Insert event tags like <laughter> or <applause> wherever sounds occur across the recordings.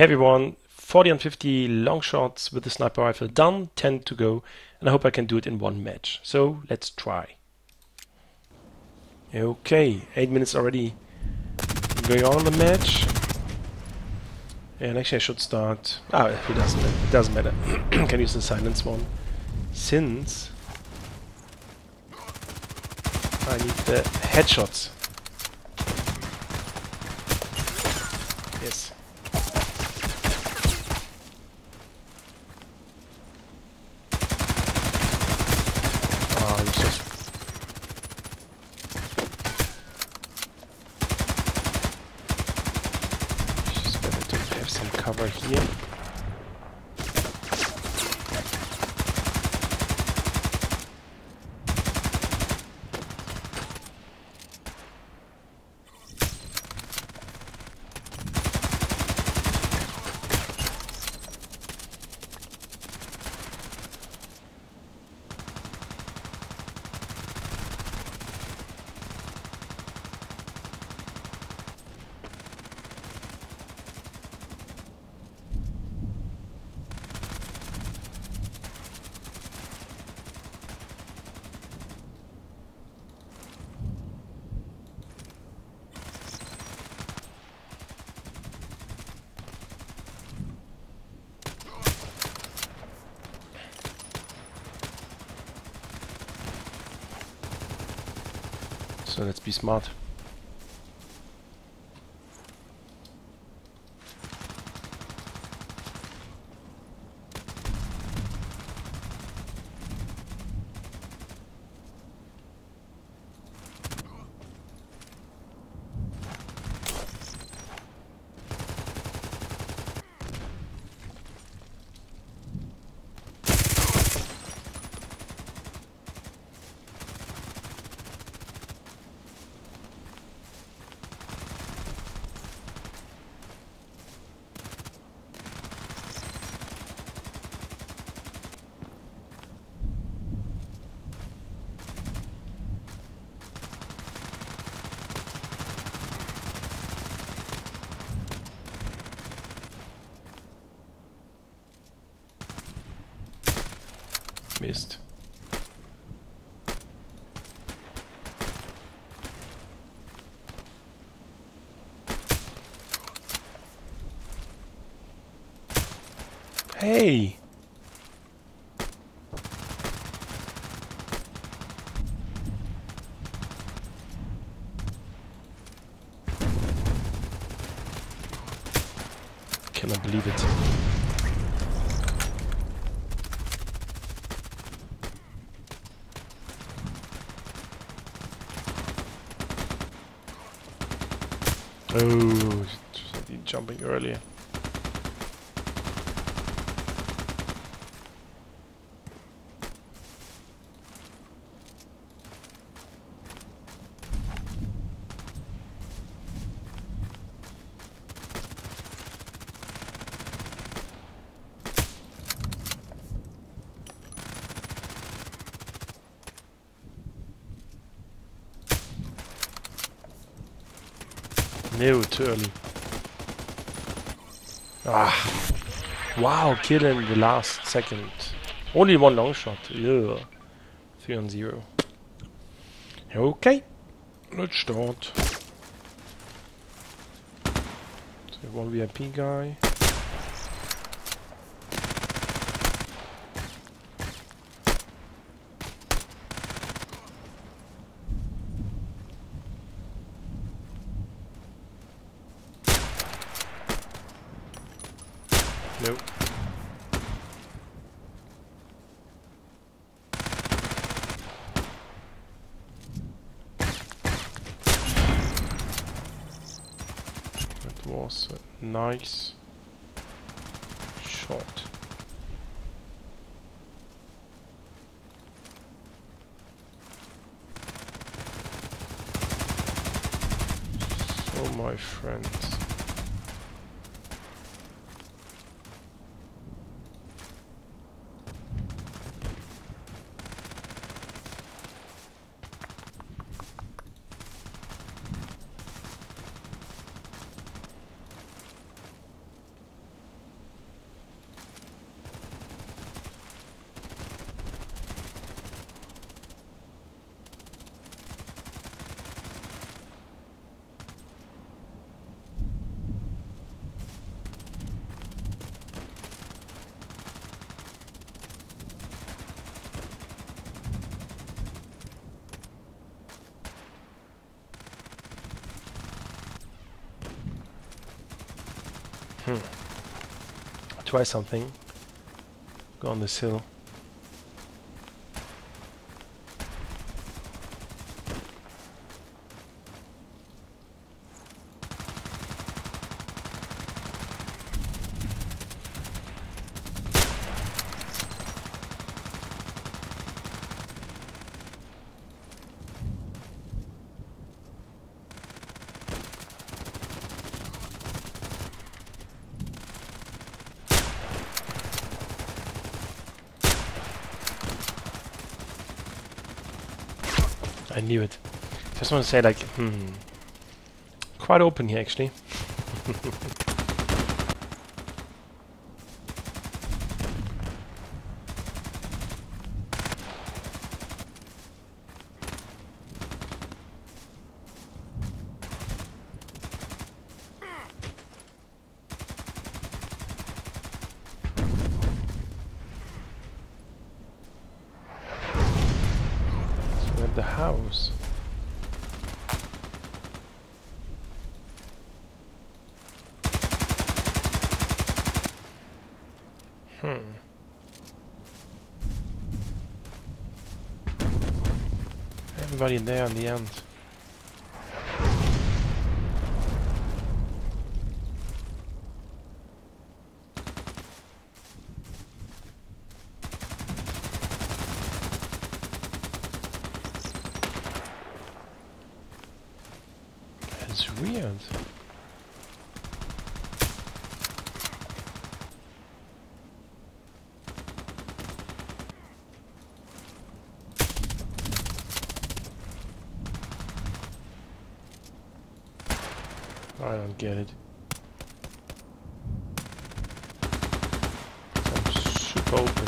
Heavy one, 40 and 50 long shots with the sniper rifle done, 10 to go, and I hope I can do it in one match. So let's try. Okay, 8 minutes already going on in the match. And actually I should start... Ah, it doesn't, it doesn't matter. <clears throat> can use the silence one. Since... I need the headshots. Yes. Oh, he's just... Just better to have some cover here. So let's be smart. Mist. Hey! Earlier. No, too early. Ah. Wow, kill in the last second. Only one long shot. Ugh. 3 on 0. Okay. Let's start. So one VIP guy. Nope. That was a nice shot. So my friends. Hmm. Try something. Go on this hill. I knew it. Just want to say, like, hmm, quite open here actually. <laughs> The house. Hmm. Everybody there in the end. It's weird. I don't get it. I'm super open.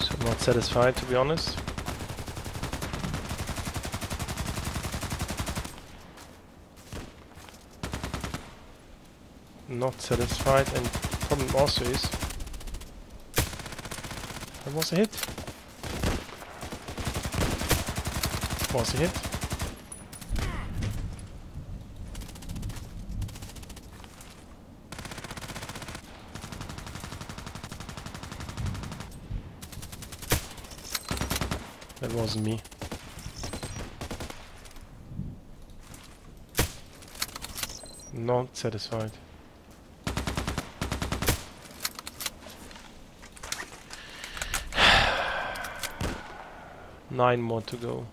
So I'm not satisfied to be honest. Not satisfied and problem also is that was a hit. Was a hit. Wasn't me. Not satisfied. <sighs> Nine more to go.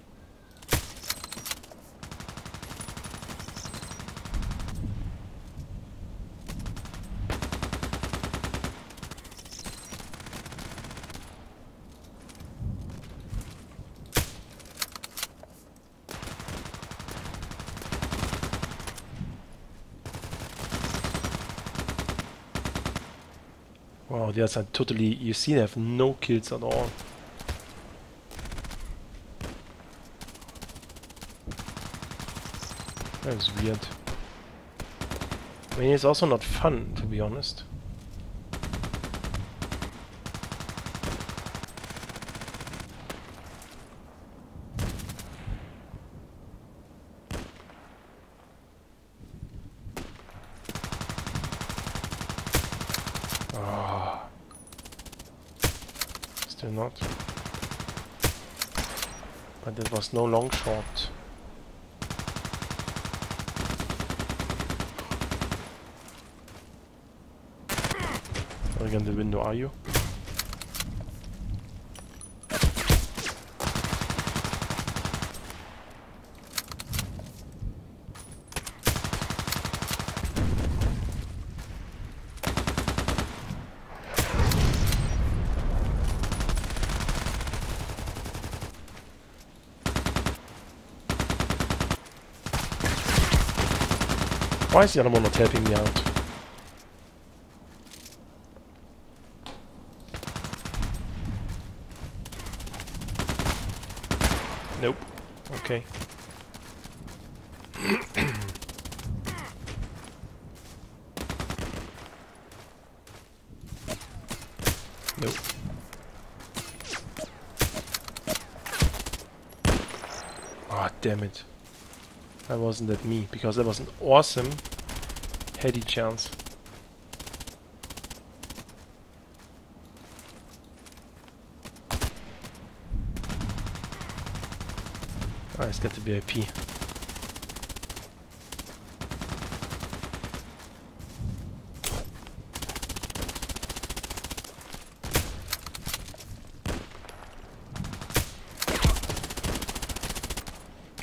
The other side totally, you see they have no kills at all. That is weird. I mean, it's also not fun, to be honest. Ah. Still not. But it was no long shot. Where again the window are you? Why is the other one not helping me out? Nope. Okay. <coughs> nope. Ah, oh, damn it. That wasn't that me, because that was an awesome heady chance. Ah, it's got the VIP.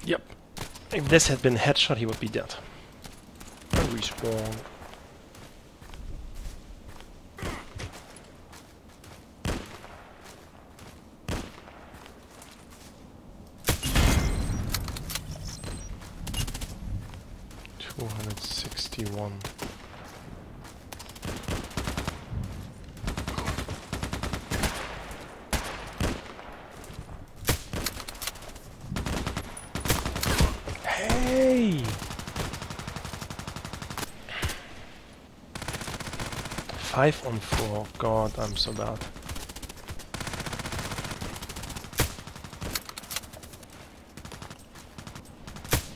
Yep. If this had been headshot, he would be dead. Two hundred sixty-one. Hey! Five on four. God, I'm so bad.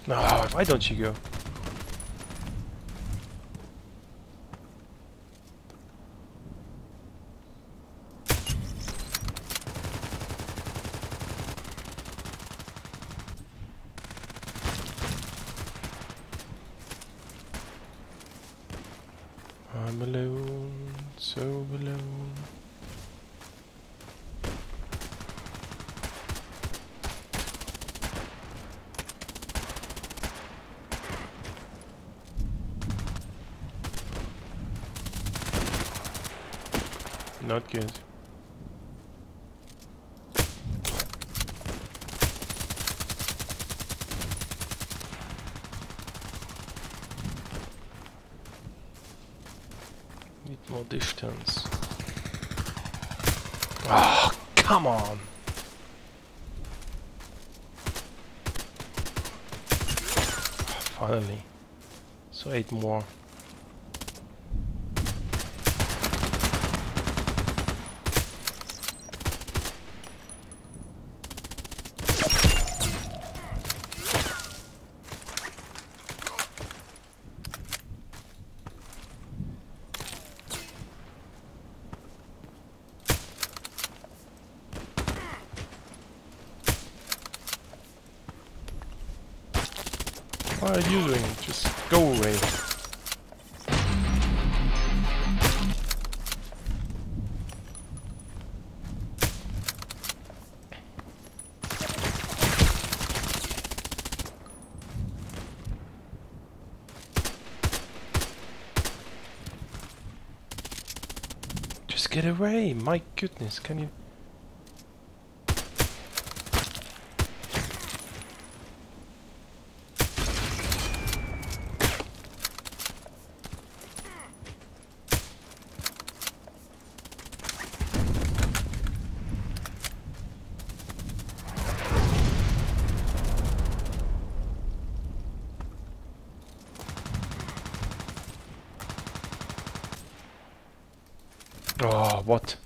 No, why don't you go? I'm alone, so alone. Not good. More distance. Oh, come on! Finally. So eight more. What are you doing? Just go away. Just get My goodness, can you... Oh, what?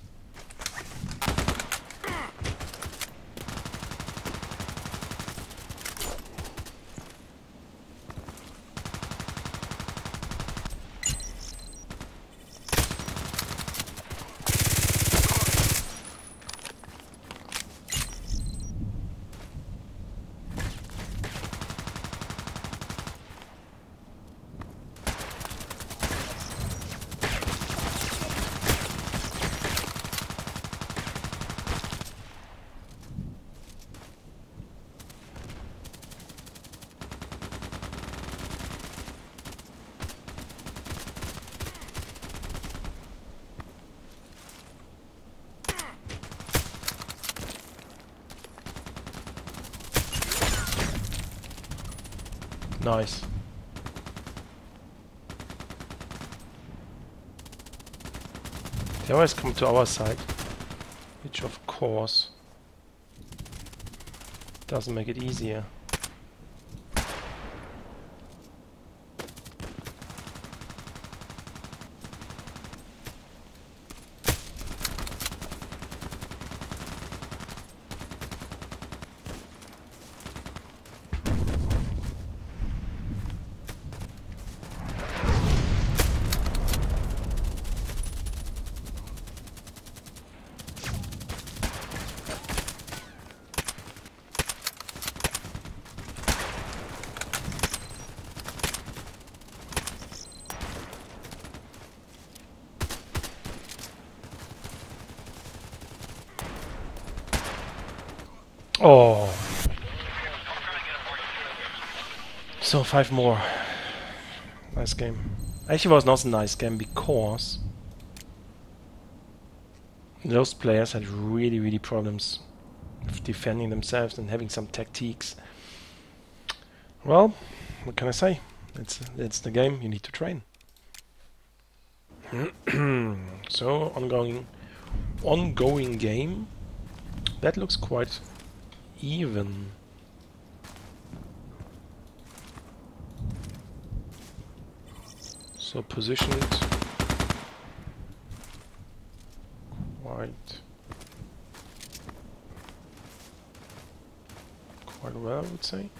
Nice. They always come to our side. Which of course. Doesn't make it easier. Oh. So five more. Nice game. Actually was not a nice game because those players had really really problems with defending themselves and having some tactics. Well, what can I say? It's it's the game. You need to train. <clears throat> so ongoing, ongoing game. That looks quite even. So position it quite quite well, I would say.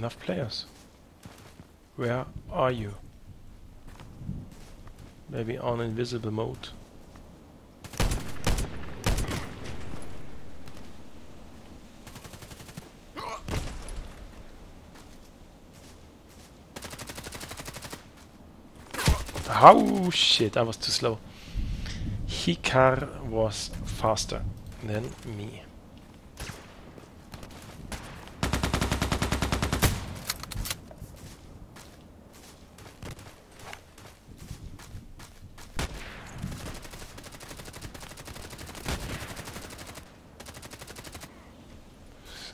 Enough players. Where are you? Maybe on invisible mode. Oh shit, I was too slow. Hikar was faster than me.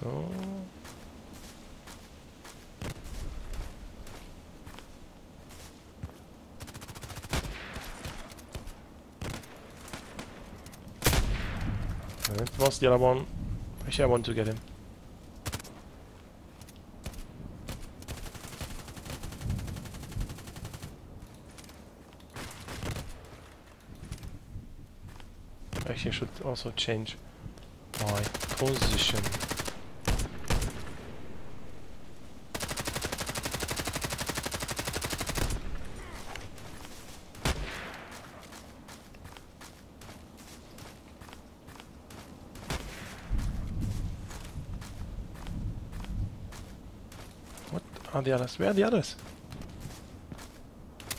So. That was the other one. Actually, I want to get him. Actually, I should also change my position. What are the others? Where are the others?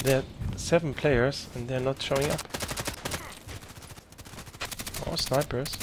There are seven players and they're not showing up. Or snipers.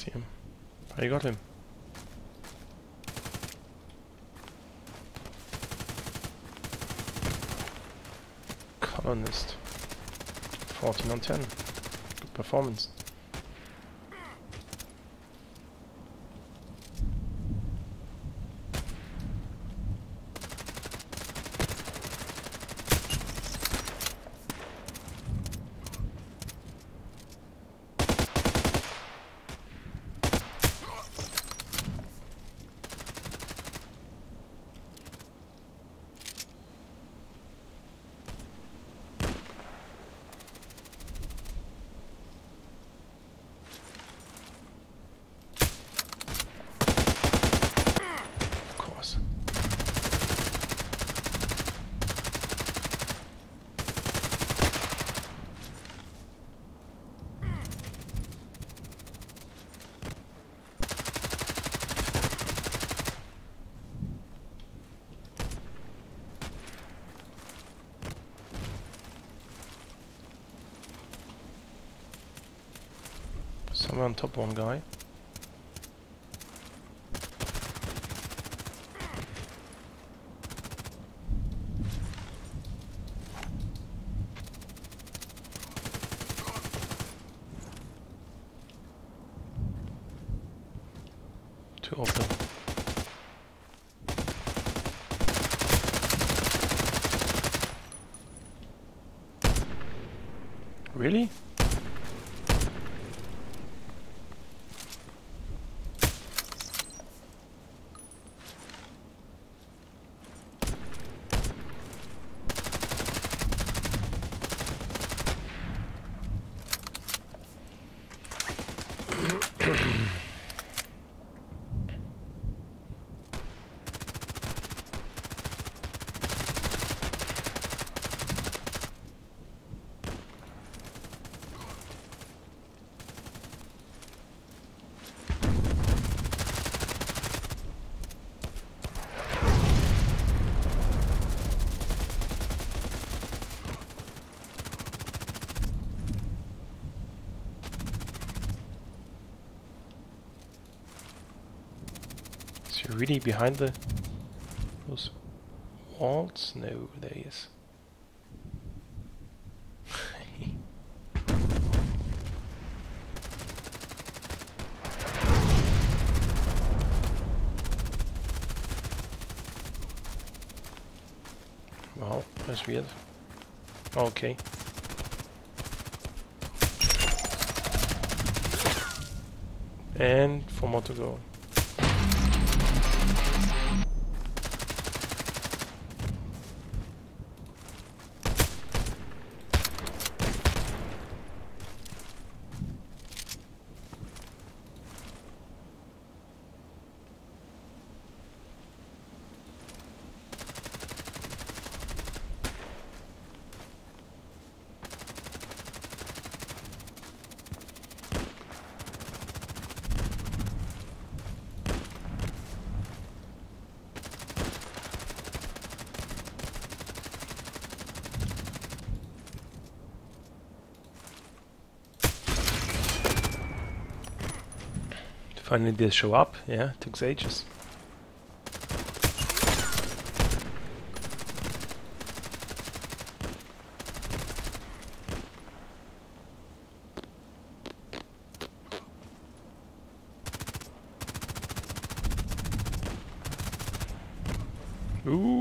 see him. I got him. Colonist. 14 on 10. Good performance. Somewhere on top one guy. Two open. Really? Really behind the those walls? No, there he is. <laughs> wow, that's weird. Okay. And four more to go. Finally did show up, yeah, it took ages. Ooh.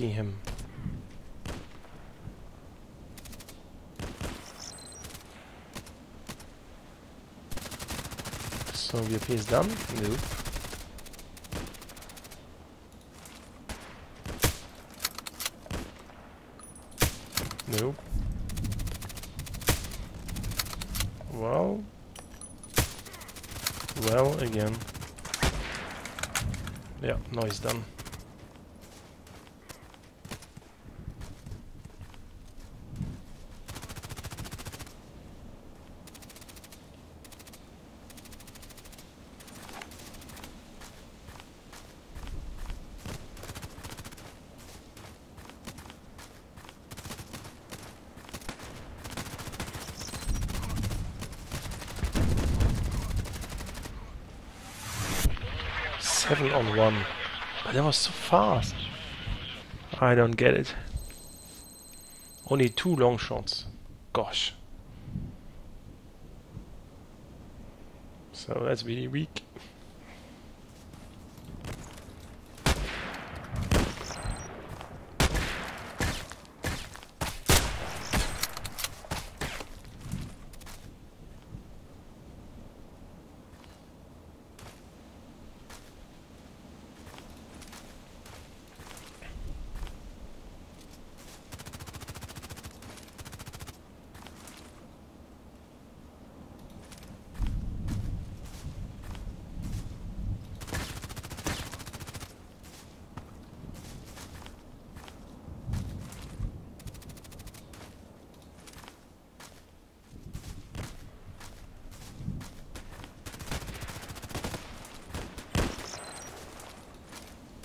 Lucky him. So VP is done? Nope. Nope. Well. Well, again. Yeah, no, he's done. Seven on one. But that was so fast. I don't get it. Only two long shots. Gosh. So that's really weak.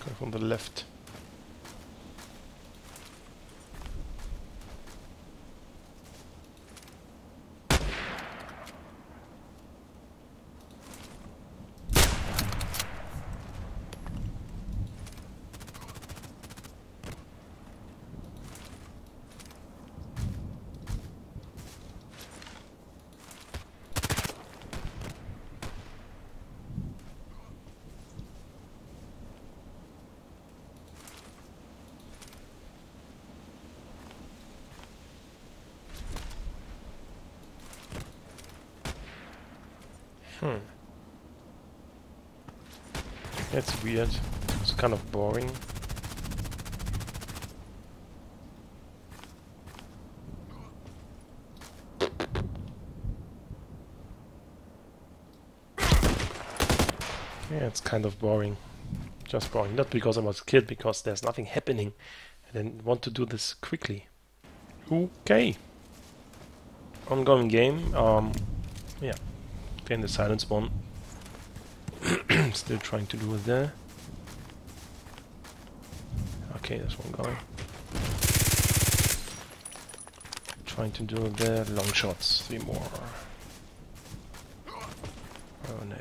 Go from the left. Hmm. That's weird. It's kind of boring. Yeah, it's kind of boring. Just boring. Not because I was killed, because there's nothing happening. And I want to do this quickly. Okay. Ongoing game. Um, yeah. Again, the silence <clears throat> one. Still trying to do it there. Okay, there's one guy. Trying to do it there. Long shots. Three more. Oh no.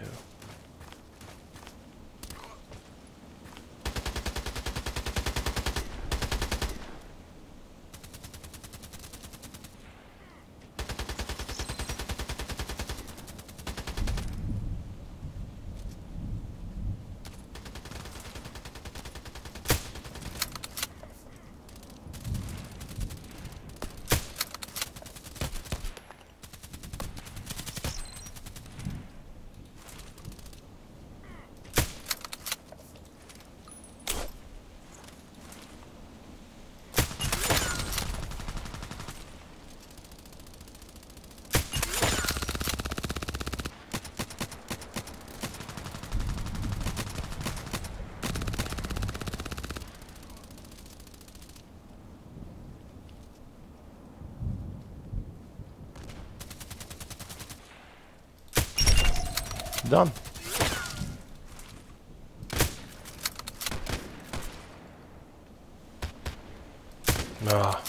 Done. Ah.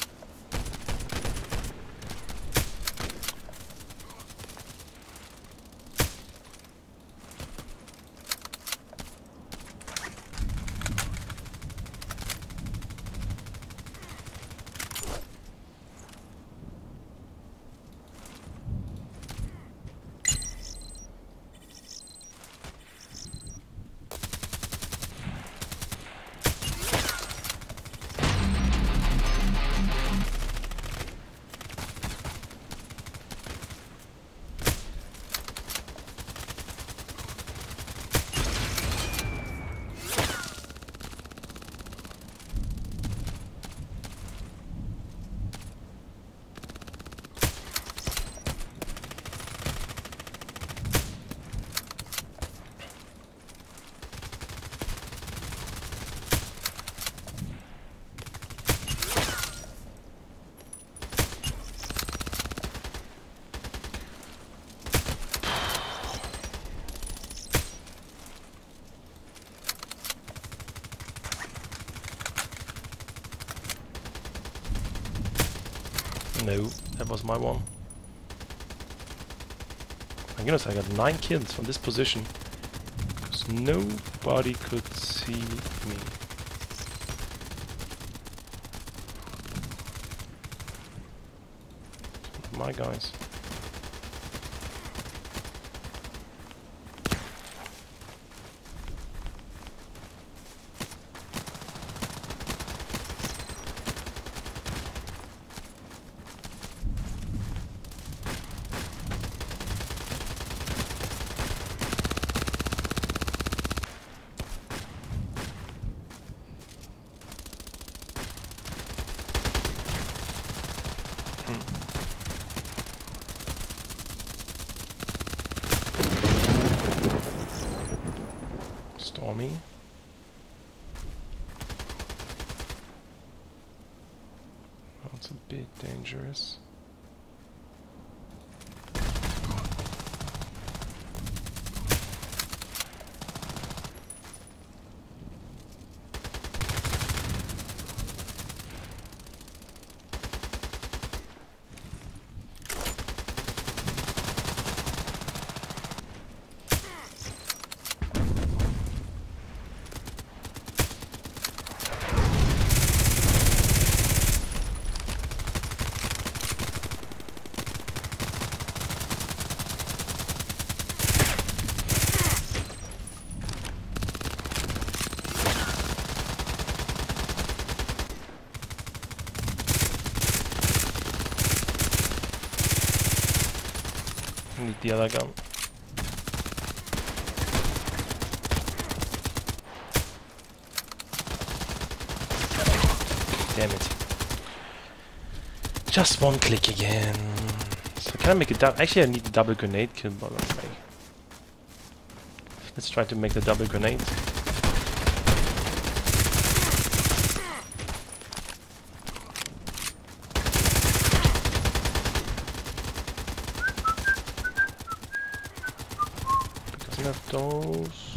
No, that was my one. My goodness, I got 9 kills from this position. Because nobody could see me. My guys. Stormy. That's a bit the other gun. Damn it. Just one click again. So can I make it double? Actually, I need a double grenade kill, the way. Let's try to make the double grenade. Because of those.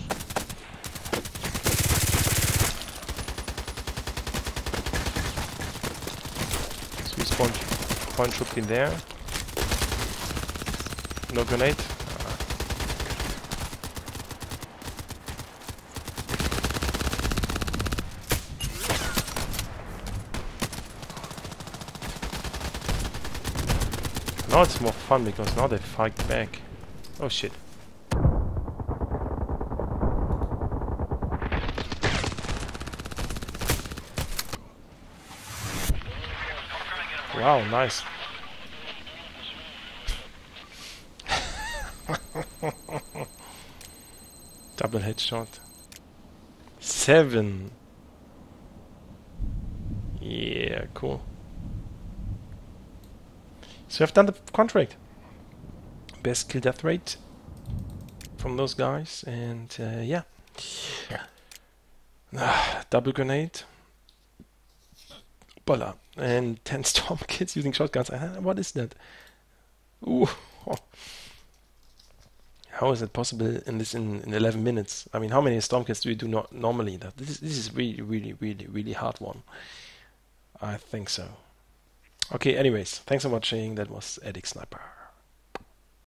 So respawn point should be there. No grenade. Now it's more fun because now they fight back. Oh shit. Wow, nice. Double headshot. Seven. Yeah, cool. So I've done the contract. Best kill death rate from those guys, and uh, yeah. Double grenade. Bola. And 10 <laughs> storm kills using shotguns. Uh, what is that? Ooh. <laughs> How is it possible in this in, in 11 minutes? I mean, how many storm kills do you do not normally? That this is, this is really, really, really, really hard one. I think so. Okay, anyways, thanks for watching. That was ADXsniper.